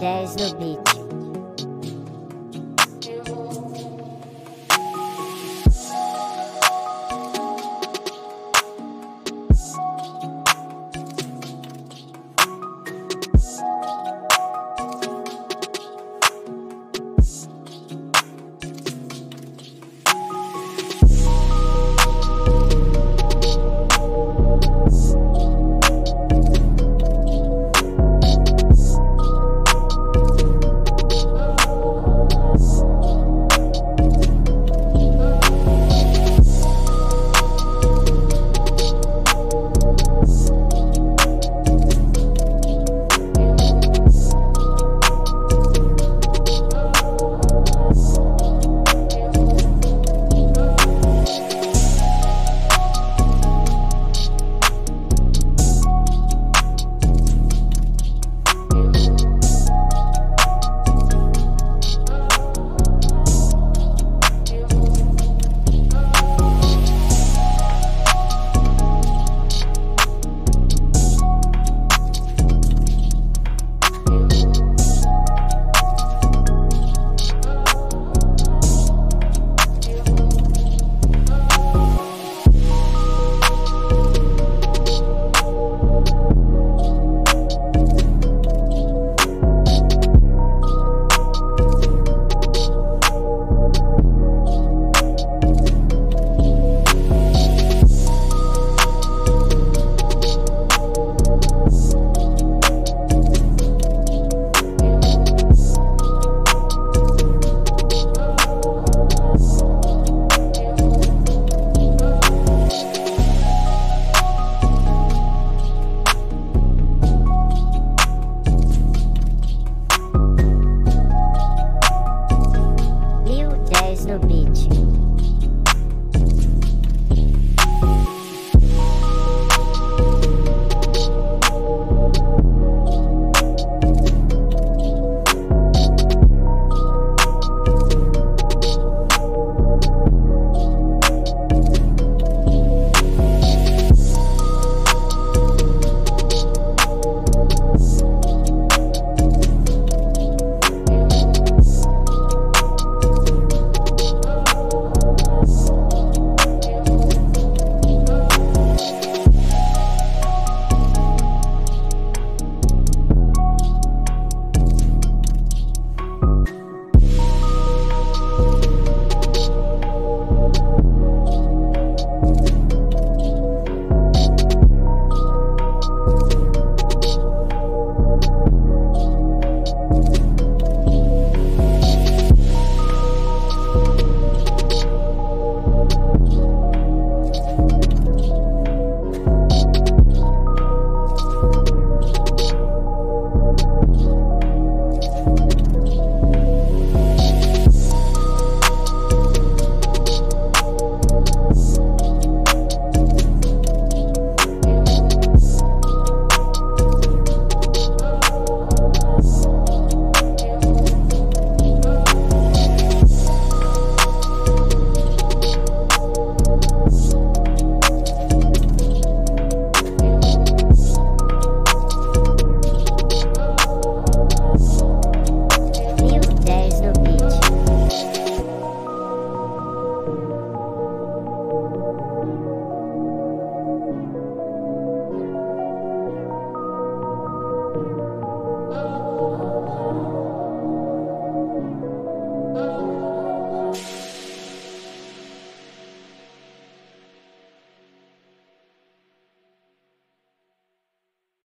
there's no beat.